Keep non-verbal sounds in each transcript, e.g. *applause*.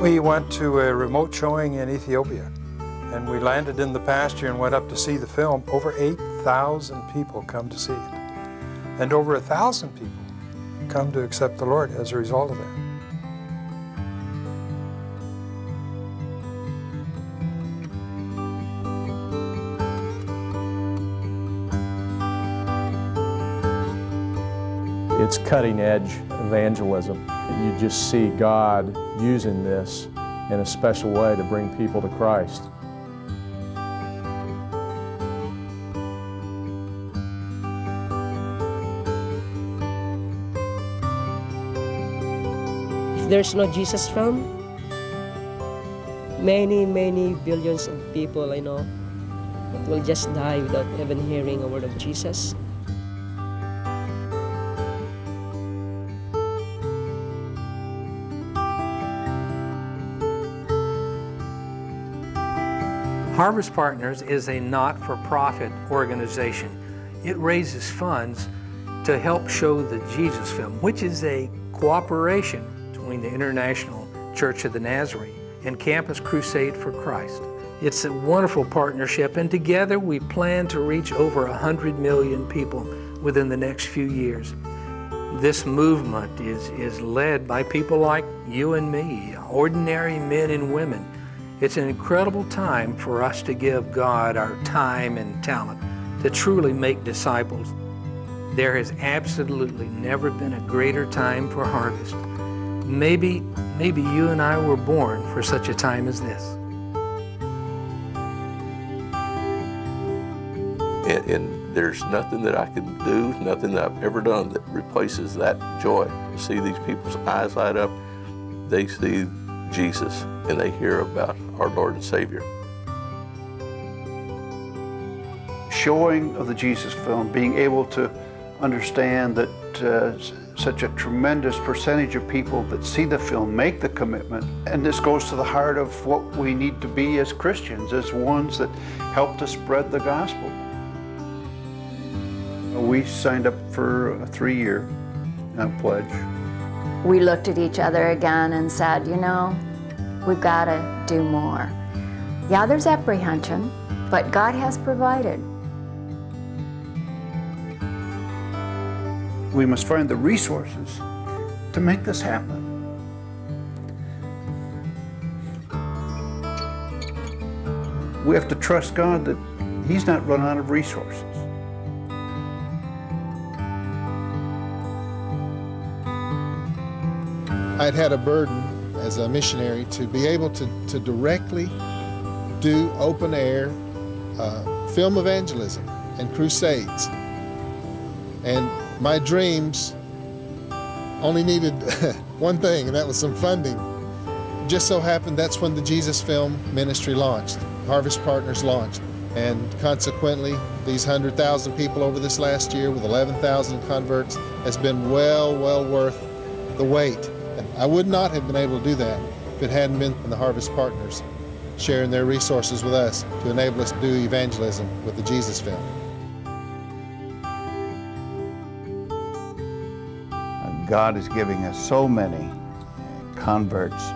We went to a remote showing in Ethiopia and we landed in the pasture and went up to see the film. Over 8,000 people come to see it. And over a thousand people come to accept the Lord as a result of that. It's cutting edge evangelism. You just see God using this in a special way to bring people to Christ. If there's no Jesus film, many, many billions of people I know will just die without even hearing a word of Jesus. Harvest Partners is a not-for-profit organization. It raises funds to help show the Jesus film, which is a cooperation between the International Church of the Nazarene and Campus Crusade for Christ. It's a wonderful partnership, and together we plan to reach over 100 million people within the next few years. This movement is, is led by people like you and me, ordinary men and women it's an incredible time for us to give God our time and talent to truly make disciples. There has absolutely never been a greater time for harvest. Maybe, maybe you and I were born for such a time as this. And, and, there's nothing that I can do, nothing that I've ever done that replaces that joy. You see these people's eyes light up, they see Jesus and they hear about our Lord and Savior. Showing of the Jesus film, being able to understand that uh, such a tremendous percentage of people that see the film make the commitment. And this goes to the heart of what we need to be as Christians, as ones that help to spread the gospel. We signed up for a three-year uh, pledge. We looked at each other again and said, you know, we've got to do more. Yeah, there's apprehension, but God has provided. We must find the resources to make this happen. We have to trust God that He's not run out of resources. I'd had a burden as a missionary to be able to, to directly do open air uh, film evangelism and crusades. And my dreams only needed *laughs* one thing, and that was some funding. Just so happened that's when the Jesus Film Ministry launched, Harvest Partners launched. And consequently, these 100,000 people over this last year with 11,000 converts has been well, well worth the wait. I would not have been able to do that if it hadn't been the Harvest Partners sharing their resources with us to enable us to do evangelism with the Jesus Film. God is giving us so many converts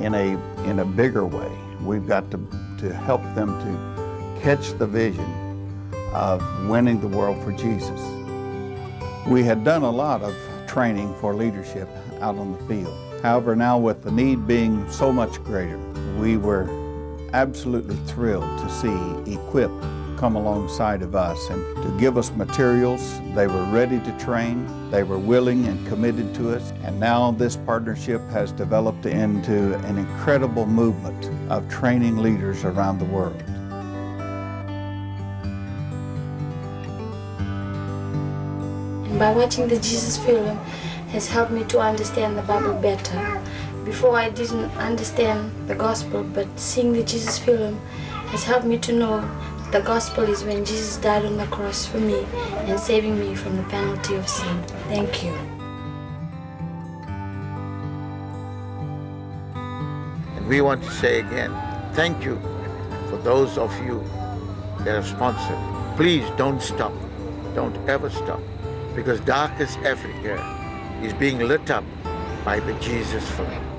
in a, in a bigger way. We've got to, to help them to catch the vision of winning the world for Jesus. We had done a lot of training for leadership out on the field. However, now with the need being so much greater, we were absolutely thrilled to see Equip come alongside of us and to give us materials. They were ready to train, they were willing and committed to us, and now this partnership has developed into an incredible movement of training leaders around the world. By watching the Jesus film has helped me to understand the Bible better. Before I didn't understand the gospel, but seeing the Jesus film has helped me to know the gospel is when Jesus died on the cross for me and saving me from the penalty of sin. Thank you. And we want to say again, thank you for those of you that have sponsored. Please don't stop. Don't ever stop because darkest Africa is being lit up by the Jesus flame.